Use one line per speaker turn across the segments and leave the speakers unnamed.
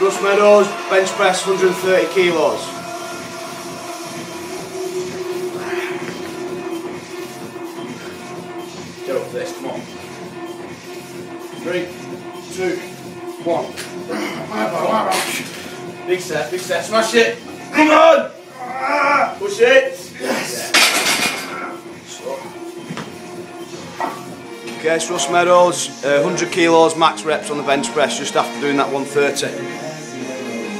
Russ Meadows, bench press 130 kilos. Get up for this, come on. Three, two, one. Big set, big set, smash it. Come on! Push it. Yes. Okay, Russ Meadows, uh, 100 kilos max reps on the bench press just after doing that 130.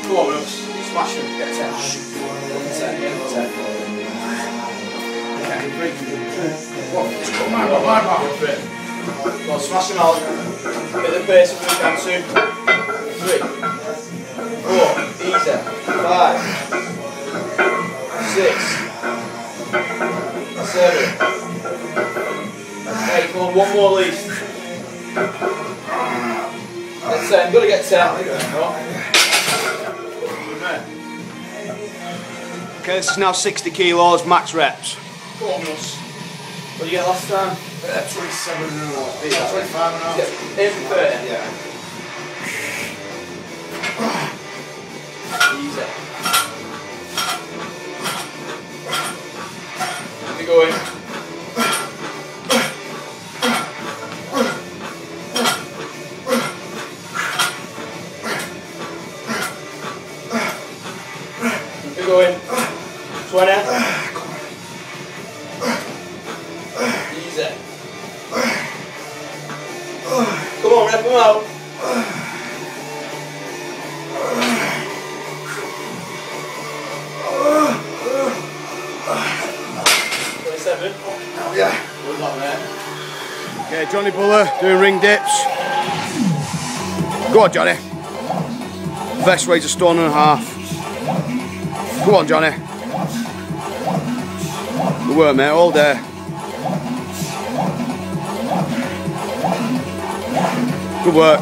On, Smash him. Get 10. Get 10, get 10. Okay, one. Just go, my bar, my bar. Bit. Go on, smash him out. Hit the pace if we can, two, three, four, easy, five, six, seven, eight, come on, one more least. Get 10, gotta get 10. Okay, this is now 60 kilos, max reps. Go on, What did you get last time?
Uh, 27 and a half.
Yeah,
25 and a half.
Aim for 30.
Yeah.
Easy. Keep it going. Keep it going. Come out. Twenty-seven.
Yeah.
Good.
Okay, Johnny Buller doing ring dips. Go on, Johnny. Vest weighs a stone and a half. Go on, Johnny. Good work, mate, all day. Good work.